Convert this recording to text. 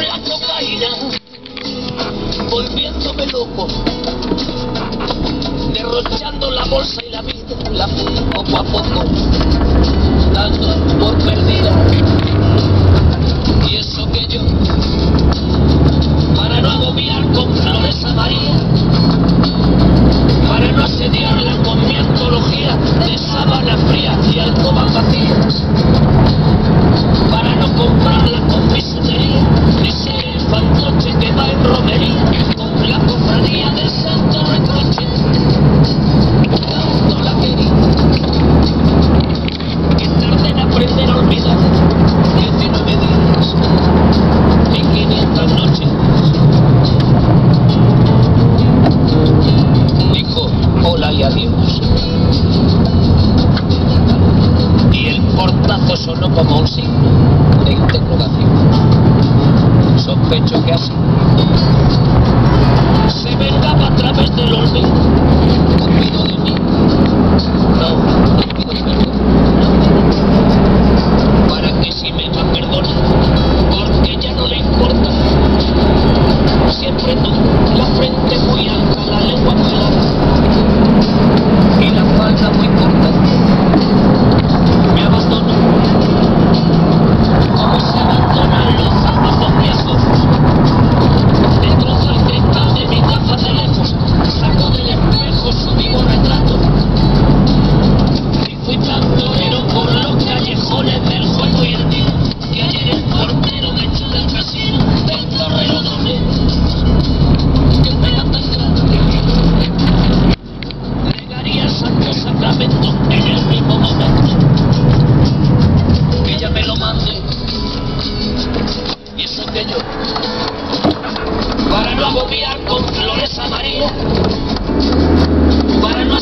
la cocaína, volviéndome loco, derrochando la bolsa y la vida, la poco a poco, dando por perdido. y adiós. Y el portazo sonó como un signo de interrogación. Sospecho que así con flores amarillas. Para no